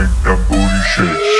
make that booty shake.